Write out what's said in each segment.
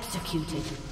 Executed.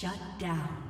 Shut down.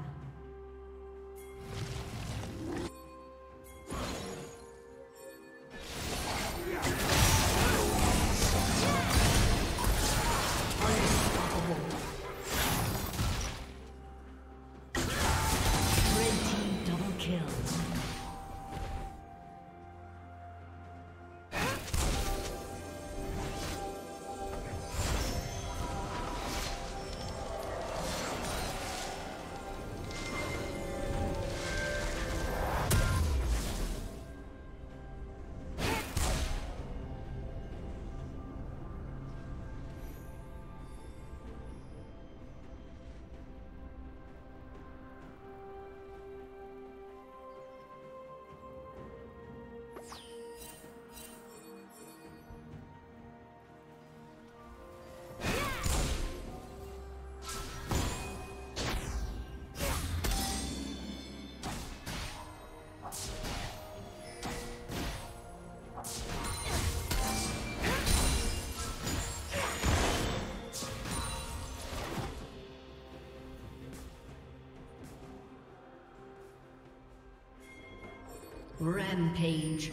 Rampage.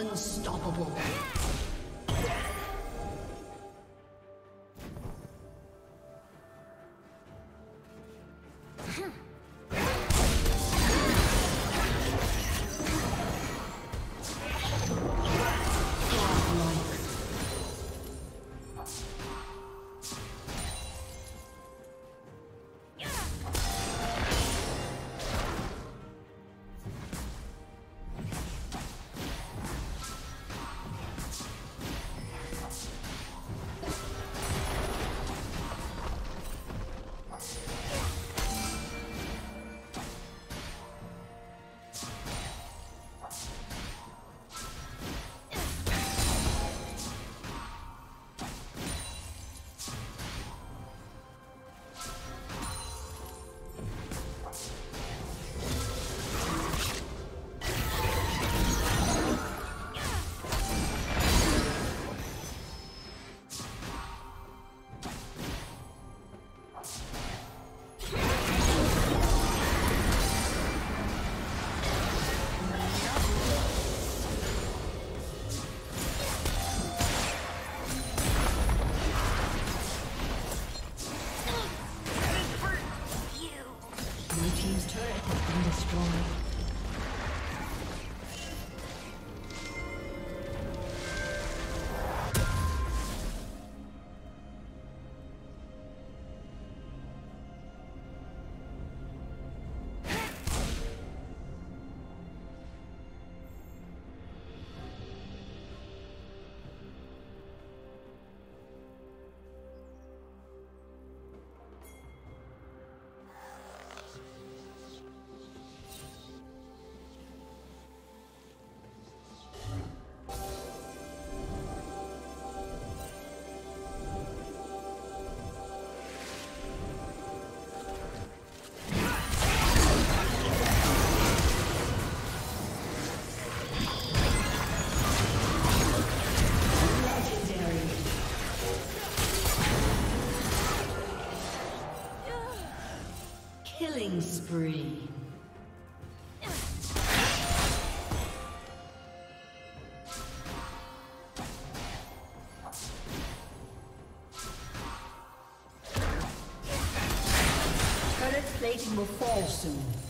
Unstoppable. Killing spree. Plating will fall soon.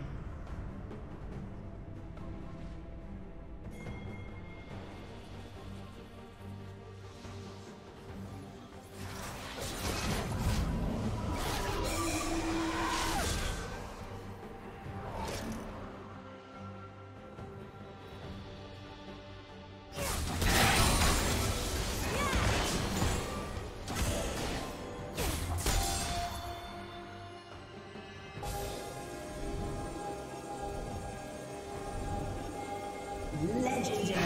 Legendary.